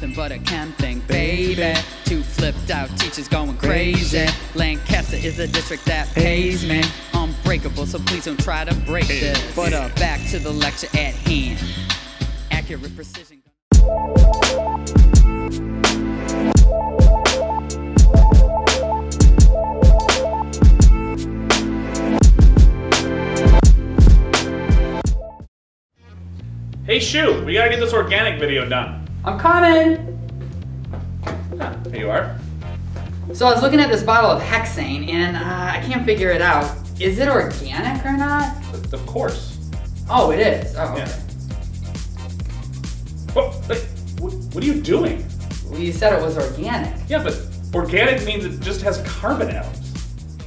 nothing but a chem thing, baby. Two flipped out teachers going crazy. Lancaster is the district that pays me. Unbreakable, so please don't try to break this. But uh, back to the lecture at hand. Accurate precision. Hey, shoot, we gotta get this organic video done. I'm coming! Ah, here you are. So I was looking at this bottle of hexane and uh, I can't figure it out. Is it organic or not? Of course. Oh, it is. Oh, okay. Yeah. What, wait, what, what are you doing? Well, you said it was organic. Yeah, but organic means it just has carbon atoms.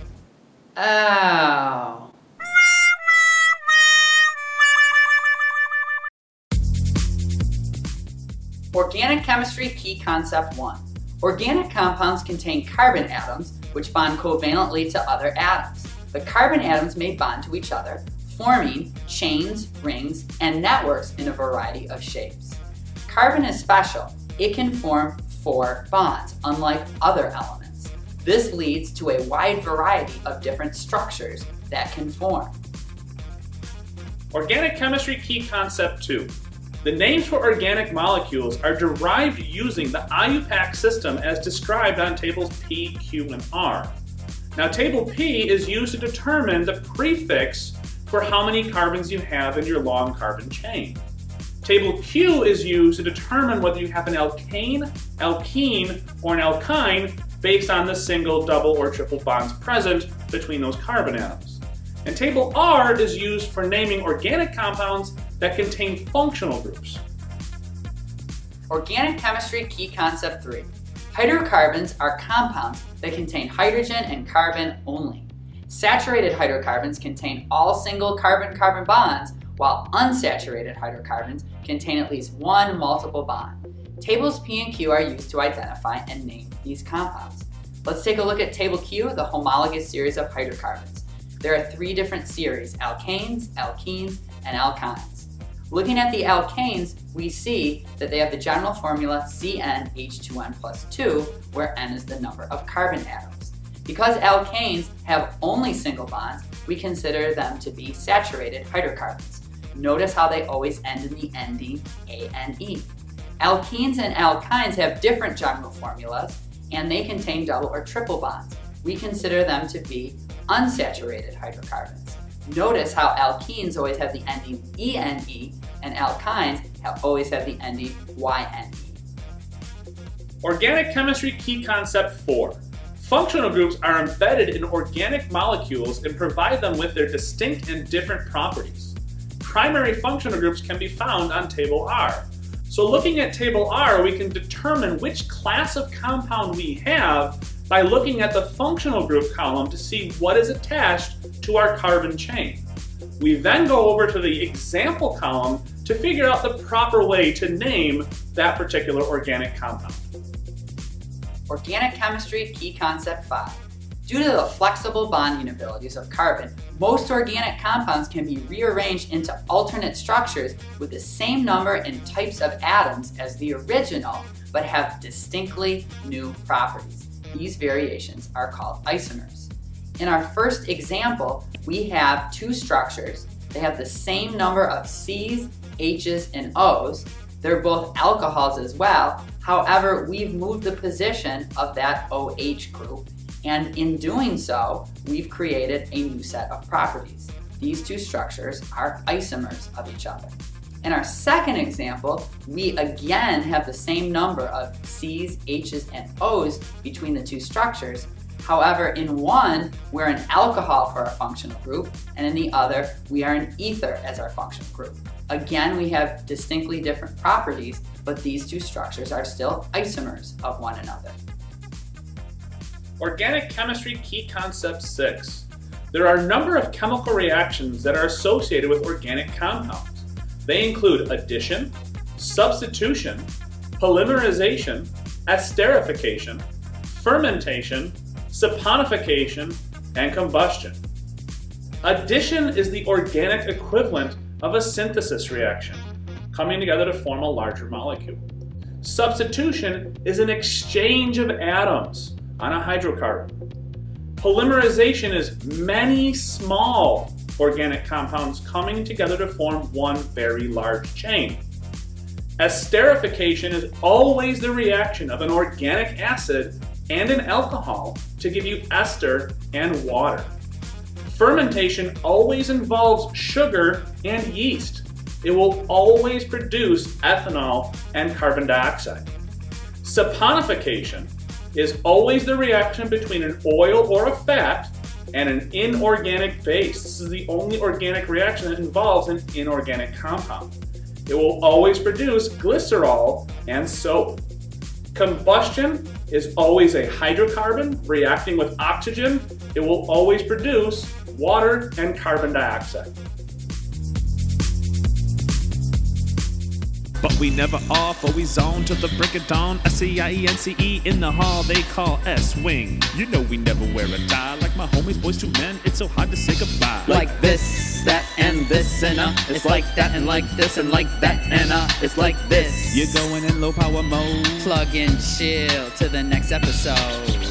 Oh. Organic chemistry key concept one. Organic compounds contain carbon atoms which bond covalently to other atoms. The carbon atoms may bond to each other, forming chains, rings, and networks in a variety of shapes. Carbon is special. It can form four bonds, unlike other elements. This leads to a wide variety of different structures that can form. Organic chemistry key concept two. The names for organic molecules are derived using the IUPAC system as described on tables P, Q, and R. Now table P is used to determine the prefix for how many carbons you have in your long carbon chain. Table Q is used to determine whether you have an alkane, alkene, or an alkyne based on the single, double, or triple bonds present between those carbon atoms. And table R is used for naming organic compounds that contain functional groups. Organic chemistry key concept three. Hydrocarbons are compounds that contain hydrogen and carbon only. Saturated hydrocarbons contain all single carbon-carbon bonds, while unsaturated hydrocarbons contain at least one multiple bond. Tables P and Q are used to identify and name these compounds. Let's take a look at table Q, the homologous series of hydrocarbons. There are three different series, alkanes, alkenes, and alkynes. Looking at the alkanes, we see that they have the general formula CnH2n plus 2, where N is the number of carbon atoms. Because alkanes have only single bonds, we consider them to be saturated hydrocarbons. Notice how they always end in the ending ANE. Alkenes and alkynes have different general formulas, and they contain double or triple bonds. We consider them to be unsaturated hydrocarbons. Notice how alkenes always have the ending ENE and alkynes have always have the ending YNE. Organic chemistry key concept 4. Functional groups are embedded in organic molecules and provide them with their distinct and different properties. Primary functional groups can be found on table R. So looking at table R, we can determine which class of compound we have by looking at the functional group column to see what is attached to our carbon chain. We then go over to the example column to figure out the proper way to name that particular organic compound. Organic chemistry key concept 5. Due to the flexible bonding abilities of carbon, most organic compounds can be rearranged into alternate structures with the same number and types of atoms as the original, but have distinctly new properties. These variations are called isomers. In our first example, we have two structures. They have the same number of C's, H's, and O's. They're both alcohols as well. However, we've moved the position of that OH group, and in doing so, we've created a new set of properties. These two structures are isomers of each other. In our second example, we again have the same number of C's, H's, and O's between the two structures. However, in one, we're an alcohol for our functional group, and in the other, we are an ether as our functional group. Again, we have distinctly different properties, but these two structures are still isomers of one another. Organic chemistry key concept 6. There are a number of chemical reactions that are associated with organic compounds. They include addition, substitution, polymerization, esterification, fermentation, saponification, and combustion. Addition is the organic equivalent of a synthesis reaction, coming together to form a larger molecule. Substitution is an exchange of atoms on a hydrocarbon. Polymerization is many small organic compounds coming together to form one very large chain. Esterification is always the reaction of an organic acid and an alcohol to give you ester and water. Fermentation always involves sugar and yeast. It will always produce ethanol and carbon dioxide. Saponification is always the reaction between an oil or a fat and an inorganic base. This is the only organic reaction that involves an inorganic compound. It will always produce glycerol and soap. Combustion is always a hydrocarbon reacting with oxygen. It will always produce water and carbon dioxide. But we never off, always on to the break of dawn. S-C-I-E-N-C-E in the hall they call S-Wing. You know we never wear a tie like my homies, boys to men. It's so hard to say goodbye. Like this, that, and this, and uh. It's like that, and like this, and like that, and uh. It's like this. You're going in low power mode. Plug and chill to the next episode.